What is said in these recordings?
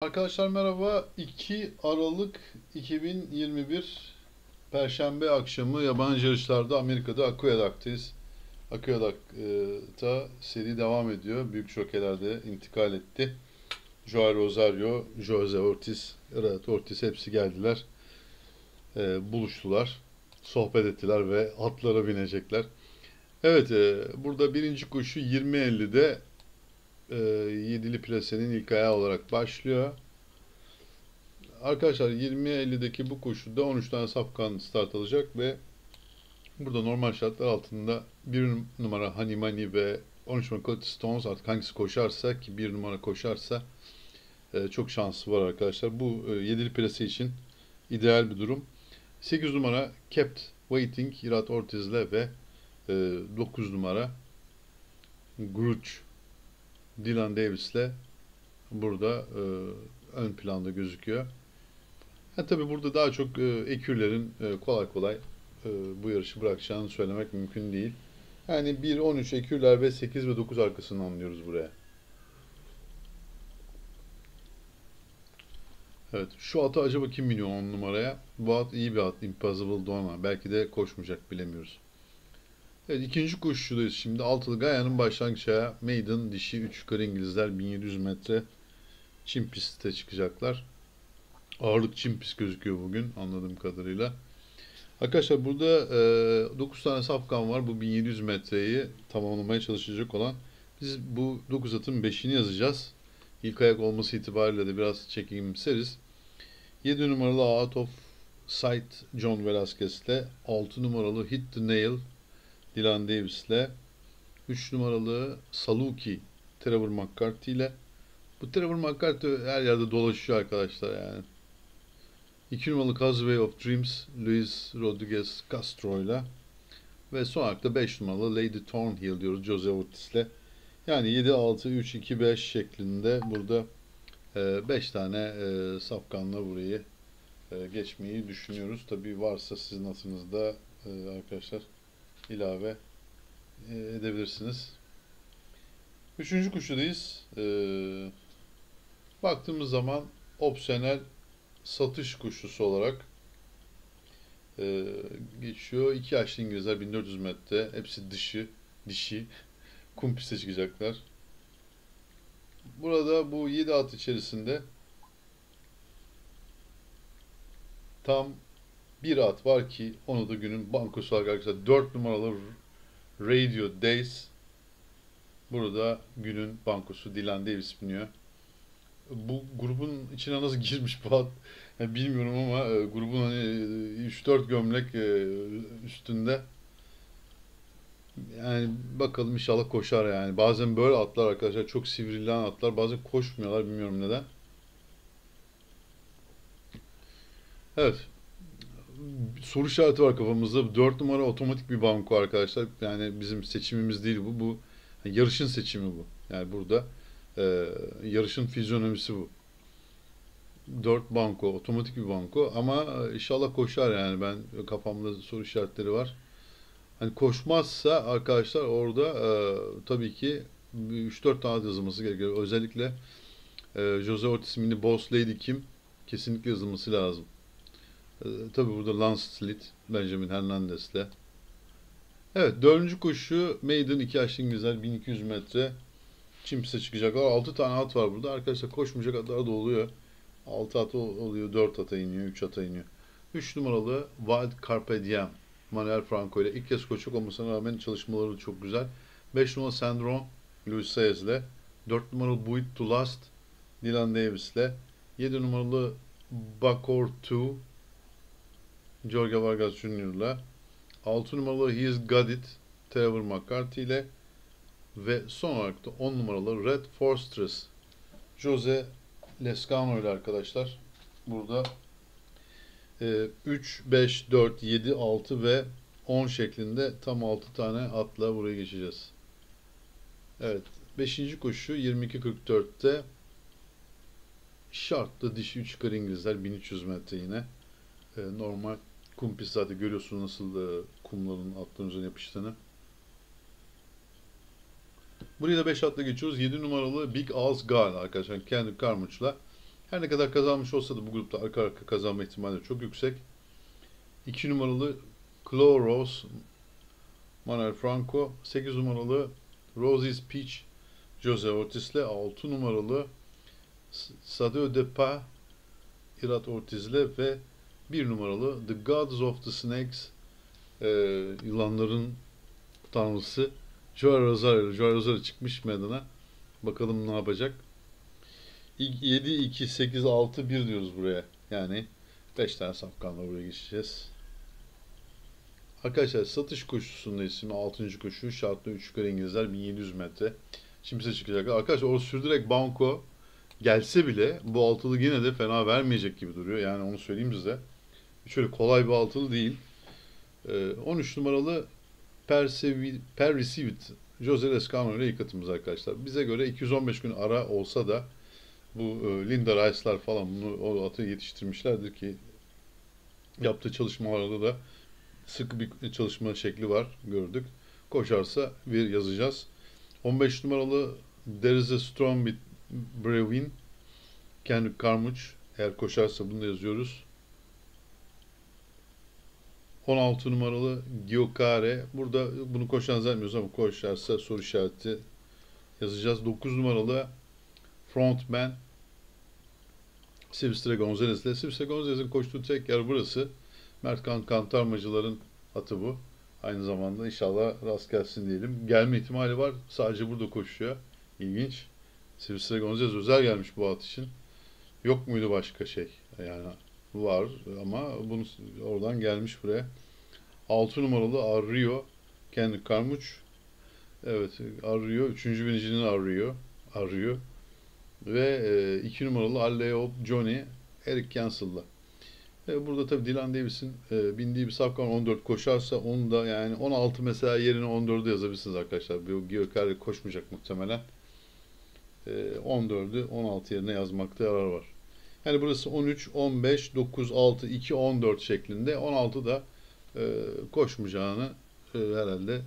Arkadaşlar merhaba. 2 Aralık 2021 Perşembe akşamı yabancı yarışlarda Amerika'da Aqueduct'tayız. Aqueduct'ta seri devam ediyor. Büyük şokelerde intikal etti. Joao Rosario, Jose Ortiz, evet Ortiz hepsi geldiler. Ee, buluştular. Sohbet ettiler ve atlara binecekler. Evet, e, burada birinci koşu 20.50'de e, yedili plasenin ilk ayağı olarak başlıyor. Arkadaşlar 20.50'deki bu koşuda 13 tane safkan start alacak ve burada normal şartlar altında bir numara Honey Money ve 13 numara Cody Stones artık hangisi koşarsa ki bir numara koşarsa e, çok şansı var arkadaşlar. Bu e, yedili plase için ideal bir durum. 8 numara Kept Waiting Hirat Ortiz'le ve e, 9 numara Gruch Dylan Davis'le burada e, ön planda gözüküyor. Ha, tabii burada daha çok e, ekürlerin e, kolay kolay e, bu yarışı bırakacağını söylemek mümkün değil. Yani 1-13 ekürler ve 8 ve 9 arkasını anlıyoruz buraya. Evet, şu atı acaba kim biniyor 10 numaraya? Bu at iyi bir at, Impossible Donna. Belki de koşmayacak, bilemiyoruz. Evet, ikinci koşudayız şimdi. Altılı Gaya'nın başlangıç. Maiden, dişi, 3 yukarı İngilizler 1700 metre çim pistte çıkacaklar. Ağırlık çim pist gözüküyor bugün anladığım kadarıyla. Arkadaşlar burada e, 9 tane safkan var. Bu 1700 metreyi tamamlamaya çalışacak olan. Biz bu 9 atın 5'ini yazacağız. İlk ayak olması itibariyle de biraz çekimseriz. 7 numaralı Out of Sight John Velasquez ile 6 numaralı Hit the Nail Dylan Davis ile 3 numaralı Saluki Trevor McCarthy ile bu Trevor McCarthy her yerde dolaşıyor arkadaşlar yani. 2 numaralı Causeway of Dreams Luis Rodriguez Castro ile ve son olarak 5 numaralı Lady Thornhill diyoruz Jose Ortiz ile. Yani 7, 6, 3, 2, 5 şeklinde burada 5 tane e, safkanla burayı e, geçmeyi düşünüyoruz. Tabi varsa sizin atınızda e, arkadaşlar ilave e, edebilirsiniz. Üçüncü kuşudayız. E, baktığımız zaman opsiyonel satış kuşusu olarak e, geçiyor. İki yaşlı İngilizler 1400 metre. Hepsi dışı, dişi. Kum piste çıkacaklar. Burada bu 7 at içerisinde tam bir at var ki onu da günün bankosu olarak arkadaşlar 4 numaralı Radio Days burada günün bankosu Dylan Davis biniyor. Bu grubun içine nasıl girmiş bu at yani bilmiyorum ama e, grubun hani 3-4 gömlek e, üstünde yani bakalım inşallah koşar yani. Bazen böyle atlar arkadaşlar çok sivrilen atlar bazen koşmuyorlar bilmiyorum neden. Evet soru işareti var kafamızda. 4 numara otomatik bir banko arkadaşlar. Yani bizim seçimimiz değil bu. Bu yarışın seçimi bu. Yani burada e, yarışın fizyonomisi bu. 4 banko, otomatik bir banko ama inşallah koşar yani ben kafamda soru işaretleri var. Hani koşmazsa arkadaşlar orada e, tabii ki 3-4 tane yazılması gerekiyor. Özellikle e, Jose Ortiz mini Boss Lady Kim kesinlikle yazılması lazım. E, tabii burada Lance Slit, Benjamin Hernandez'le. Evet, dördüncü koşu Maiden 2 yaşlı İngilizler 1200 metre Çimpis'e çıkacaklar. 6 tane at var burada. Arkadaşlar koşmayacak atlar da oluyor. 6 at oluyor, 4 ata iniyor, 3 ata iniyor. 3 numaralı Wild Carpe Diem Manuel Franco ile ilk kez koçluk olmasına rağmen çalışmaları çok güzel. 5 numaralı Sandron Luis Saez ile 4 numaralı Buit to Last Dylan Davis ile 7 numaralı Bakor 2 Jorge Vargas Jr. ile 6 numaralı He's Got It Trevor McCarthy ile ve son olarak da 10 numaralı Red Fortress Jose Lescano ile arkadaşlar burada 3, 5, 4, 7, 6 ve 10 şeklinde tam 6 tane atla buraya geçeceğiz. Evet. 5. koşu 22.44'te şartlı dişi 3 yukarı İngilizler 1300 metre yine. Ee, normal kum pist zaten görüyorsunuz nasıl e, kumların atların üzerine yapıştığını. Buraya da 5 atla geçiyoruz. 7 numaralı Big Alls Gal arkadaşlar. Kendi Carmuch'la Her ne kadar kazanmış olsa da bu grupta arka arka kazanma ihtimali çok yüksek. 2 numaralı Chloe Rose Manuel Franco. 8 numaralı Rosie's Peach Jose Ortiz'le 6 numaralı Sadeo Depa Irat Ortiz'le ve 1 numaralı The Gods of the Snakes e, yılanların tanrısı Joao Rosario. Joao Rosario çıkmış meydana. Bakalım ne yapacak. 7, 2, 8, 6, 1 diyoruz buraya. Yani 5 tane safkanla buraya geçeceğiz. Arkadaşlar satış koşusunda ismi 6. koşu. Şartlı 3 yukarı İngilizler 1700 metre. Şimdi çıkacak. Arkadaşlar o sürdürek banko gelse bile bu altılı yine de fena vermeyecek gibi duruyor. Yani onu söyleyeyim size. Şöyle kolay bir altılı değil. 13 numaralı Persevi, Per Received Jose Lescano ile ilk atımız arkadaşlar. Bize göre 215 gün ara olsa da bu e, Linda Rice'lar falan bunu o atı yetiştirmişlerdir ki yaptığı çalışmalarda da sıkı bir çalışma şekli var gördük. Koşarsa bir yazacağız. 15 numaralı There is a strong Brewin kendi Karmuç eğer koşarsa bunu da yazıyoruz. 16 numaralı Giocare. Burada bunu koşan zannetmiyoruz ama koşarsa soru işareti yazacağız. 9 numaralı Frontman Silvestre Gonzalez ile. Silvestre Gonzalez'in koştuğu tek yer burası. Mert Kan Kantarmacıların atı bu. Aynı zamanda inşallah rast gelsin diyelim. Gelme ihtimali var. Sadece burada koşuyor. İlginç. Silvestre Gonzalez özel gelmiş bu at için. Yok muydu başka şey? Yani var ama bunu oradan gelmiş buraya. 6 numaralı Arrio kendi Karmuç. Evet Arrio. Üçüncü binicinin Arrio. Arrio. Ve 2 e, numaralı Alleo Johnny Eric Cancel'la. E, burada tabii Dylan Davis'in e, bindiği bir safkan 14 koşarsa onu da yani 16 mesela yerine 14'ü yazabilirsiniz arkadaşlar. Bu Gyökari koşmayacak muhtemelen. E, 14'ü 16 yerine yazmakta yarar var. Yani burası 13, 15, 9, 6, 2, 14 şeklinde. 16 da e, koşmayacağını e, herhalde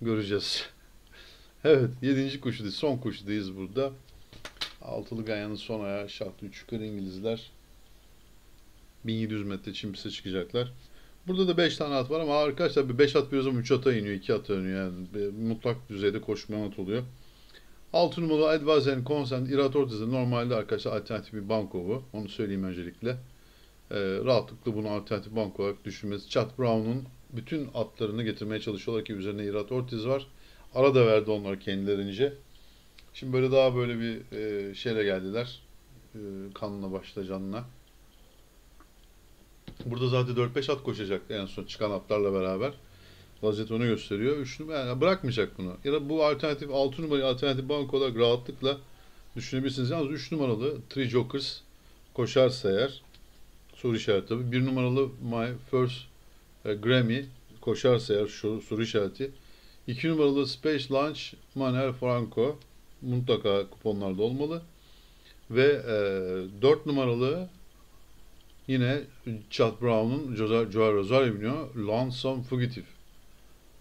göreceğiz. evet 7. koşudayız. Son koşudayız burada. Altılı Ganyan'ın son ayağı şartlı 3 yukarı İngilizler. 1700 metre çim çıkacaklar. Burada da 5 tane at var ama arkadaşlar bir 5 at bir zaman 3 ata iniyor, 2 ata iniyor. Yani mutlak düzeyde koşmayan at oluyor. 6 numaralı Advanced Consent Irat Ortiz'de normalde arkadaşlar alternatif bir banko bu. Onu söyleyeyim öncelikle. Ee, rahatlıkla bunu alternatif banko olarak düşünmesi. Chad Brown'un bütün atlarını getirmeye çalışıyorlar ki üzerine Irat Ortiz var. Ara da verdi onlar kendilerince. Şimdi böyle daha böyle bir e, şeyle geldiler. E, kanla başla canına. Burada zaten 4-5 at koşacak en son çıkan atlarla beraber. Vaziyet onu gösteriyor. Üçlü yani bırakmayacak bunu. Ya da bu alternatif 6 numaralı alternatif bank olarak rahatlıkla düşünebilirsiniz. Yalnız 3 numaralı Three Jokers koşarsa eğer soru işareti tabii. 1 numaralı My First e, Grammy koşarsa eğer şu soru işareti. 2 numaralı Space Launch Manuel Franco mutlaka kuponlarda olmalı. Ve e, 4 numaralı yine Chad Brown'un Joe Rosario biniyor. Lonesome Fugitive.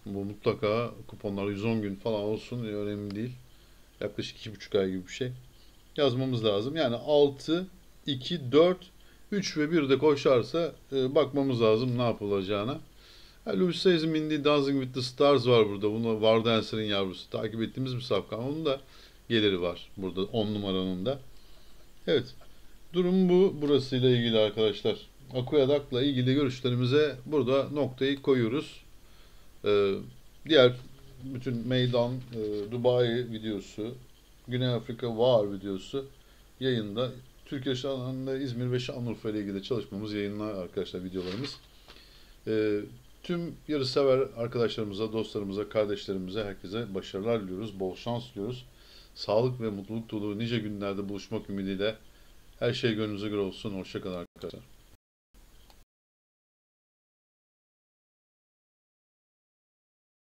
Bu mutlaka kuponlar 110 gün falan olsun önemli değil. Yaklaşık 2,5 ay gibi bir şey. Yazmamız lazım. Yani 6, 2, 4, 3 ve 1 de koşarsa e, bakmamız lazım ne yapılacağına. Yani Louis Sayes'in bindiği Dancing with the Stars var burada. Bunu Vardenser'in yavrusu. Takip ettiğimiz bir safkan. Onun da geliri var burada 10 numaranın da. Evet. Durum bu. Burasıyla ilgili arkadaşlar. Akuyadak'la ilgili görüşlerimize burada noktayı koyuyoruz. Ee, diğer bütün meydan, e, Dubai videosu, Güney Afrika var videosu yayında. Türkiye Şanlıurfa, İzmir ve Şanlıurfa ile ilgili çalışmamız yayınlar arkadaşlar videolarımız. Ee, tüm yarışsever arkadaşlarımıza, dostlarımıza, kardeşlerimize, herkese başarılar diliyoruz. Bol şans diliyoruz. Sağlık ve mutluluk dolu nice günlerde buluşmak ümidiyle her şey gönlünüze göre olsun. Hoşçakalın arkadaşlar.